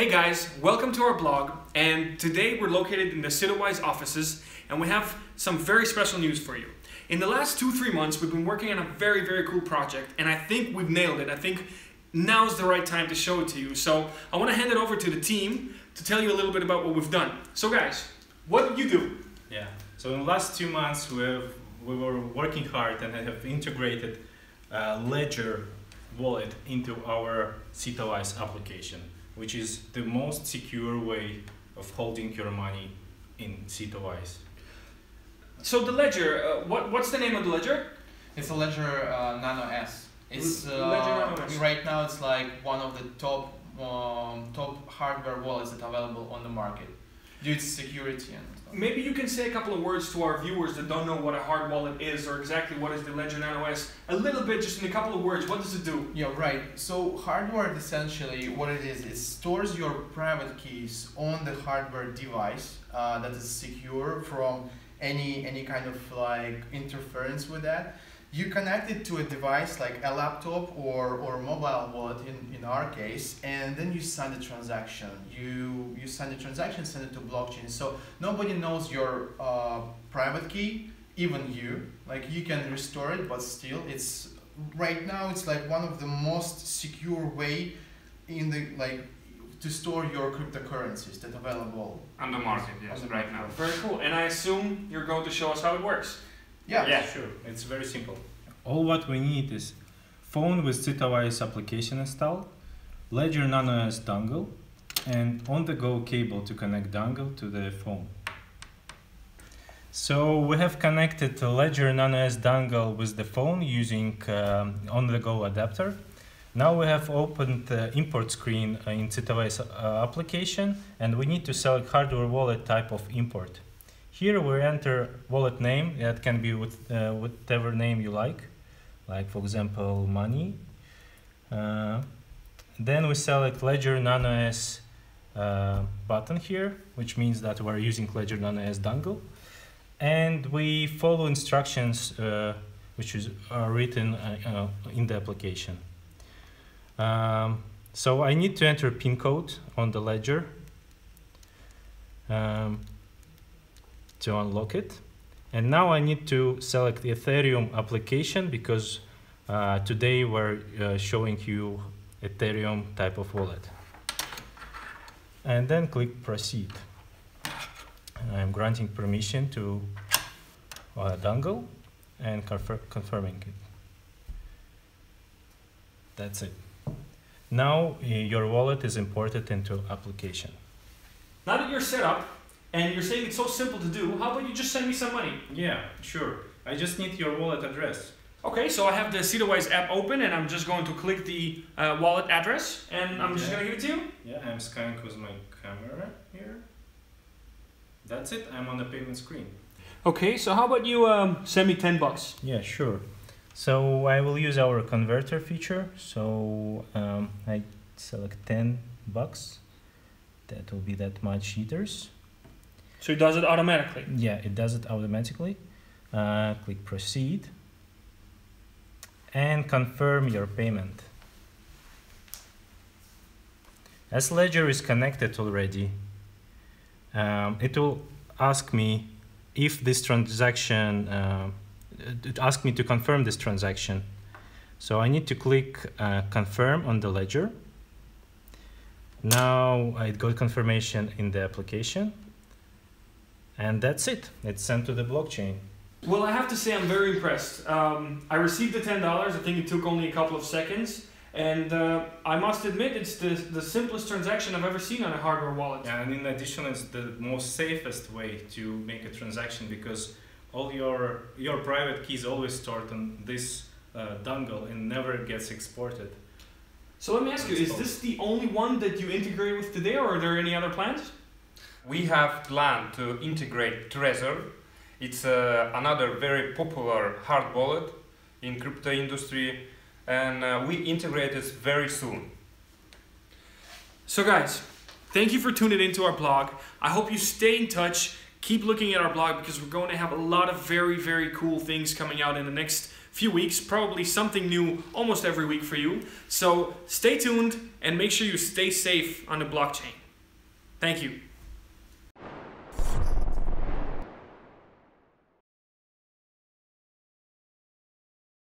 Hey guys, welcome to our blog. And today we're located in the CitoWise offices and we have some very special news for you. In the last two, three months, we've been working on a very, very cool project and I think we've nailed it. I think now's the right time to show it to you. So I want to hand it over to the team to tell you a little bit about what we've done. So guys, what did you do? Yeah. So in the last two months, we have we were working hard and have integrated uh, Ledger wallet into our CitoWise application, which is the most secure way of holding your money in CitoWise. So the ledger, uh, what, what's the name of the ledger? It's a Ledger uh, Nano S. It's uh, Ledger Nano S. right now it's like one of the top um, top hardware wallets that are available on the market due to security and stuff. Maybe you can say a couple of words to our viewers that don't know what a hard wallet is or exactly what is the Ledger Nano S. A little bit, just in a couple of words, what does it do? Yeah, right. So hardware essentially what it is, it stores your private keys on the hardware device uh, that is secure from any any kind of like interference with that. You connect it to a device like a laptop or, or mobile wallet in, in our case, and then you send the transaction. You you sign the transaction, send it to blockchain. So nobody knows your uh, private key, even you. Like you can restore it, but still, it's right now it's like one of the most secure way in the like to store your cryptocurrencies that available. On the market, yes, On the right now. Very cool. And I assume you're going to show us how it works. Yeah. Yeah. Sure. It's very simple. All what we need is phone with CitoWise application installed, Ledger Nano S dongle, and on-the-go cable to connect dongle to the phone. So we have connected the Ledger Nano S dongle with the phone using um, on-the-go adapter. Now we have opened the import screen uh, in CitoWise uh, application and we need to select hardware wallet type of import. Here we enter wallet name, that can be with uh, whatever name you like, like for example money. Uh, then we select Ledger Nano S uh, button here, which means that we're using Ledger Nano S dongle. And we follow instructions uh, which is are written uh, uh, in the application. Um, so I need to enter pin code on the ledger um, to unlock it. And now I need to select the Ethereum application because uh, today we're uh, showing you Ethereum type of wallet. And then click proceed. I'm granting permission to uh, dongle and confir confirming it. That's it. Now uh, your wallet is imported into application. Now that you're set up and you're saying it's so simple to do, how about you just send me some money? Yeah, sure. I just need your wallet address. Okay, so I have the CitoWise app open and I'm just going to click the uh, wallet address and I'm just going to give it to you. Yeah, I'm scanning with my camera here. That's it. I'm on the payment screen. Okay, so how about you um, send me 10 bucks? Yeah, sure. So I will use our converter feature. So um, I select 10 bucks. That will be that much ethers. So it does it automatically. Yeah, it does it automatically. Uh, click proceed and confirm your payment. As Ledger is connected already, um, it will ask me if this transaction, uh, it ask me to confirm this transaction. So I need to click uh, confirm on the Ledger. Now I got confirmation in the application. And that's it. It's sent to the blockchain. Well, I have to say I'm very impressed. Um, I received the $10. I think it took only a couple of seconds. And uh, I must admit, it's the, the simplest transaction I've ever seen on a hardware wallet. And in addition, it's the most safest way to make a transaction because all your your private keys always stored on this uh, dongle and never gets exported. So let me ask you, is this the only one that you integrate with today or are there any other plans? We have planned to integrate Trezor. It's uh, another very popular hard wallet in crypto industry and uh, we integrate it very soon. So guys, thank you for tuning into our blog. I hope you stay in touch. Keep looking at our blog because we're going to have a lot of very, very cool things coming out in the next few weeks, probably something new almost every week for you. So stay tuned and make sure you stay safe on the blockchain. Thank you.